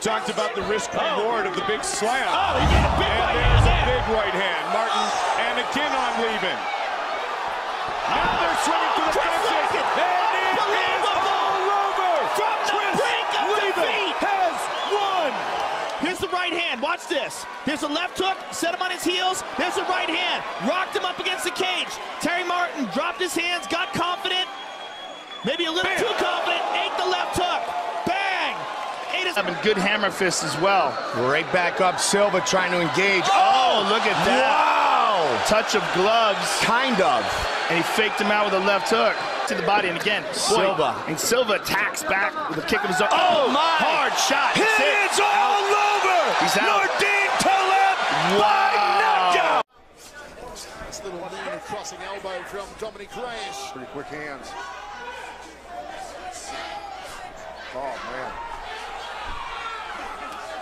talked about the risk oh. reward of the big slam. Oh, he got a big and right there's hand a big right hand. Martin and again on leaving. Now they're swinging to the fences. And it is all over. From the Chris brink of Leben defeat. has won. Here's the right hand. Watch this. There's a left hook. Set him on his heels. There's a right hand. Rocked him up against the cage. Terry Martin dropped his hands, got confident. Maybe a little too confident. Ate the left hook. Bang. Ate his. Having good hammer fists as well. Right back up, Silva trying to engage. Oh, oh, look at that. Wow! Touch of gloves. Kind of. And he faked him out with a left hook to the body. And again, boy, Silva. And Silva attacks back with a kick of his own. Oh, oh my. Hard shot. That's it. It's all over! He's out. Nordine Taleb by knockout! Nice little knee crossing elbow from Dominick Reyes. Pretty quick hands. Oh, man.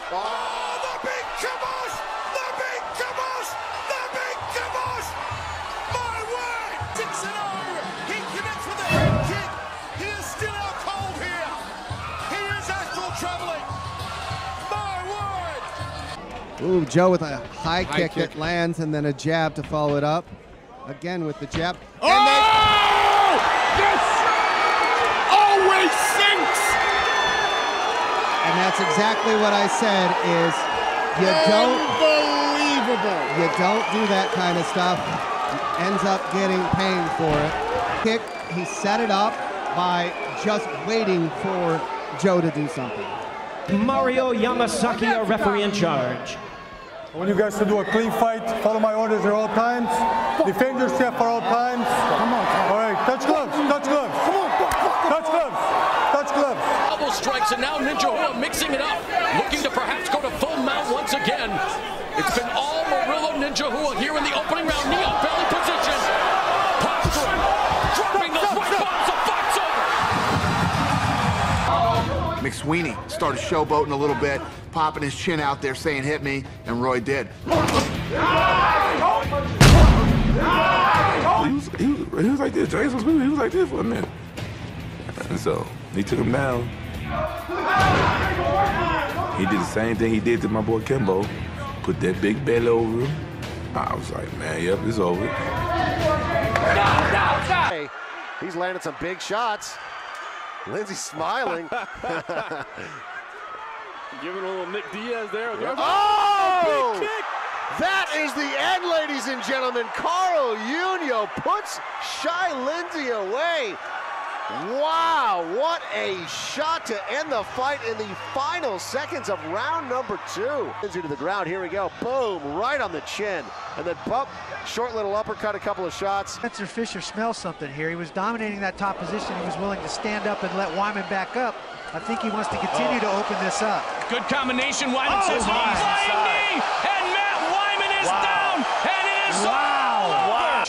Oh, the big kibosh! The big kibosh! The big kibosh! My word! 6 He connects with a head kick. He is still out cold here. He is astral traveling. My word! Ooh, Joe with a high, High kick, kick. that lands and then a jab to follow it up. Again with the jab. Oh! This always sinks! And that's exactly what I said is you don't Unbelievable! you don't do that kind of stuff. Ends up getting pain for it. Kick, he set it up by just waiting for Joe to do something. Mario Yamasaki, our referee in charge. I want you guys to do a clean fight. Follow my orders at all times. Defend yourself at all times. Come on. All right. Touch gloves. Touch gloves. Come on. Touch gloves. Touch gloves. Double and now Ninja Rua mixing it up, looking to perhaps go to full mount once again. It's been all Murilo Ninja Rua here in the opening round, knee on belly position. Posturing, dropping those right bombs, the fight's over. McSweeney started showboating a little bit, popping his chin out there saying hit me, and Roy did. He was, he was, he was like this. James was he was like this for a minute. And so he took him down. He did the same thing he did to my boy Kimbo. Put that big belly over him. I was like, man, yep, it's over. He's landed some big shots. Lindsay smiling. Giving a little Nick Diaz there. Oh! Big kick. That is the end, ladies and gentlemen. Carl Unio puts Shy Lindsay away. Wow, what a shot to end the fight in the final seconds of round number two. Lindsay to the ground, here we go. Boom, right on the chin. And then bump, short little uppercut, a couple of shots. Spencer Fisher smells something here. He was dominating that top position. He was willing to stand up and let Wiman back up. I think he wants to continue to open this up. Good combination. Wiman Oh, says my. flying knee, and Matt Wiman is down, and it is Wow.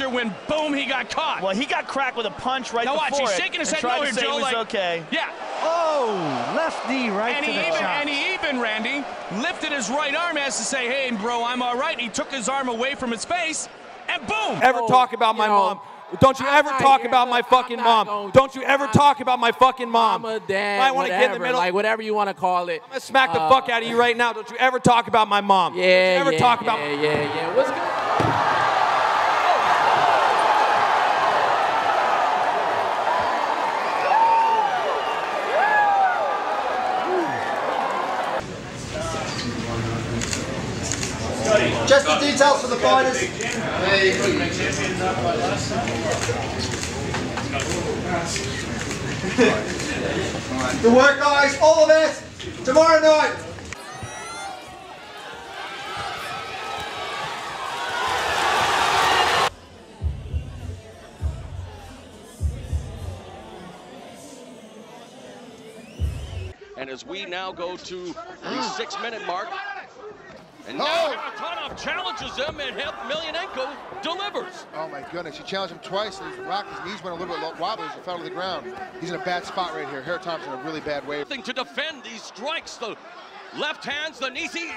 All When boom, he got caught. Well, he got cracked with a punch right now watch, before he's it shaking his head tried no to here, say Joe. he was like, okay. Yeah. Oh, left knee right and to he the even chop. and he even Randy lifted his right arm as to say, "Hey, bro, I'm all right." He took his arm away from his face, and boom. ever talk about my mom. Don't you ever talk about my fucking mom. Don't you ever talk about my fucking mom. I'm a dad, I want to get in the whatever, middle. like whatever you want to call it. I'm gonna smack the Uh, fuck out of you right now. Don't you ever talk about my mom. Yeah, Don't you ever yeah, talk yeah, about yeah, yeah. What's good? Just the details for the fighters. Good work, guys. All of best. Tomorrow night. And as we now go to the six-minute mark, and now Oh. Kharitonov challenges him, and Emelianenko delivers. Oh my goodness, he challenged him twice and he's rocked. His knees went a little bit wobbly as he fell to the ground. He's in a bad spot right here. Harry Thompson in a really bad way. Nothing to defend these strikes. The left hands, the knees. He,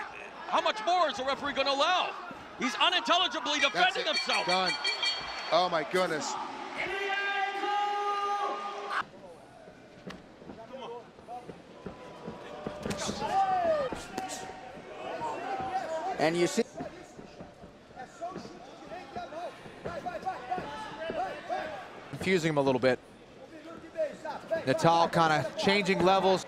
how much more is the referee going to allow? He's unintelligibly defending himself. Done. Oh my goodness. And you see. confusing him a little bit. Natal kind of changing levels.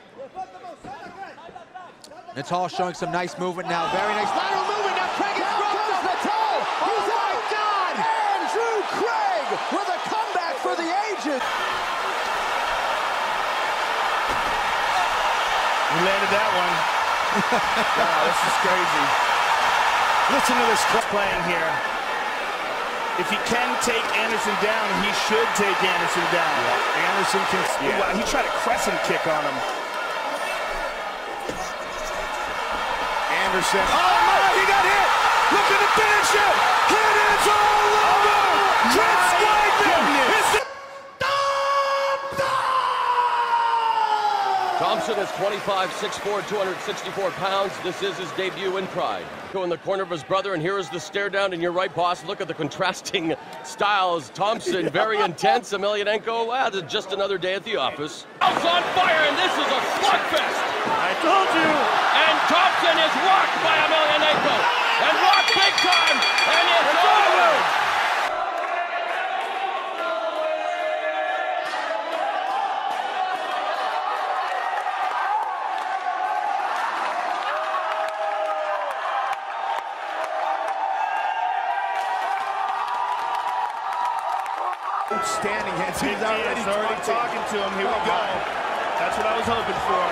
Natal showing some nice movement now. Very nice lateral movement. Now Craig is Goes Natal. Oh He's Oh, my out. God. Andrew Craig with a comeback for the ages. We landed that one. wow, this is crazy. Listen to this playing here. If he can take Anderson down, he should take Anderson down. Yeah. Anderson can. Yeah. Wow, he tried a crescent kick on him. Anderson. Oh my, he got hit. Look at the finish it. It is all over. Chris Weidman is the Thompson is 25, 6'4", 264 pounds. This is his debut in Pride. Go in the corner of his brother, and here is the stare down. And you're right, boss. Look at the contrasting styles. Thompson, very intense. Emelianenko, well, it's just another day at the office. House on fire, and this is a slugfest. I told you. And Thompson is rocked by Emelianenko. And rocked big time. And it's outstanding hands. He's He's already, already talking to him. Here we go. That's what I was hoping for.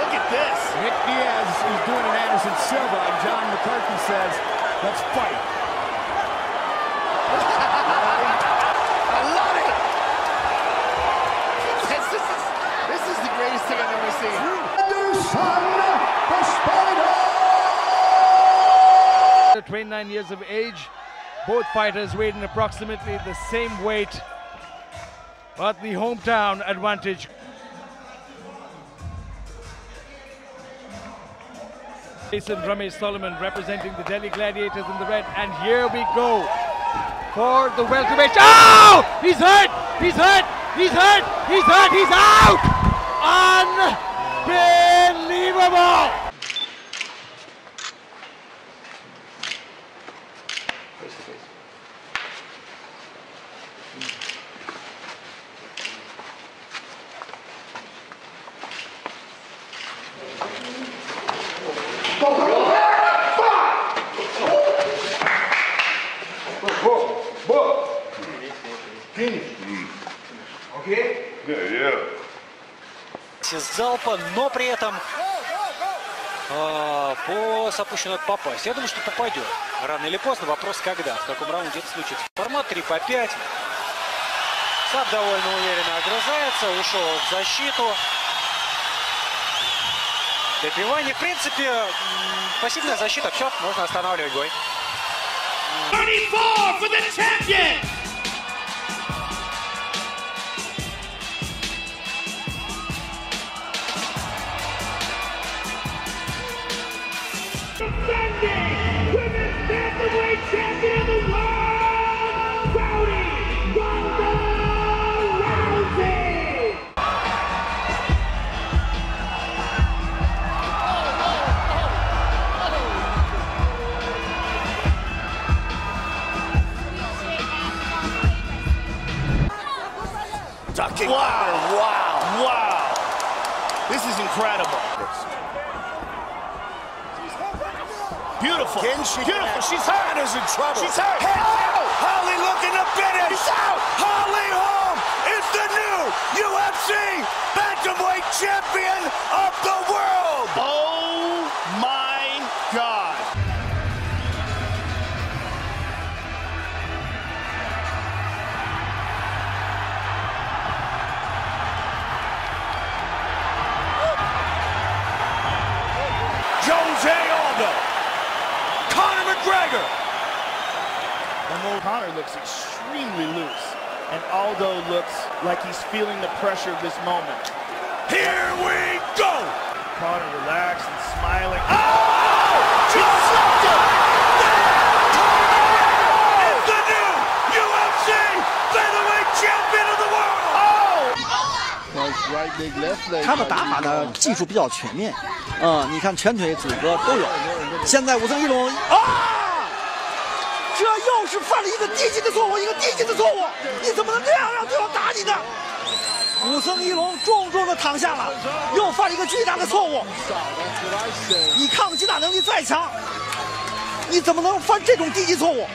Look at this. Nick Diaz is doing an Anderson Silva, and John McCarthy says, let's fight. I love it. This, this is, this is the greatest thing I've ever seen. They're 29 years of age. Both fighters weighed in approximately the same weight, but the hometown advantage. Jason Ramesh Solomon representing the Delhi Gladiators in the red, and here we go for the welterweight. Oh! He's hurt! He's hurt! He's hurt! He's hurt! He's out! С залпа, но при этом э, по запущенной попасть. Я думаю, что попадет. Рано или поздно. Вопрос, когда, в каком раунде это случится. Формат 3 по 5. Саб довольно уверенно огрызается, ушел в защиту. Добивание, в принципе, пассивная защита. Все, можно останавливать бой. 34 for the champion! Wow. Wow. Wow. This is incredible. Beautiful. Can she Beautiful. She's hurt. Hannah's in trouble. She's hurt. Head out. Oh! Holly looking to finish. He's out. Holly Holm Jose Aldo. Conor McGregor. And Connor looks extremely loose. And Aldo looks like he's feeling the pressure of this moment. Here we go. Connor relaxed and smiling. Oh! She slapped him. Is the new UFC featherweight champion of the world. Price right 他的打法呢，技术比较全面，嗯，你看拳腿、组合都有。 现在武僧一龙啊，这又是犯了一个低级的错误，一个低级的错误，你怎么能这样让对方打你呢？武僧一龙重重的躺下了，又犯了一个巨大的错误。你抗击打能力再强，你怎么能犯这种低级错误？